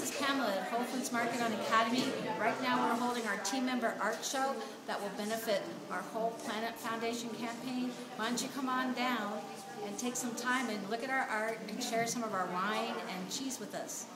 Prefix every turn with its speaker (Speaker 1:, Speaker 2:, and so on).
Speaker 1: this is Pamela at Whole Foods Market on Academy. Right now we're holding our team member art show that will benefit our Whole Planet Foundation campaign. Why don't you come on down and take some time and look at our art and share some of our wine and cheese with us.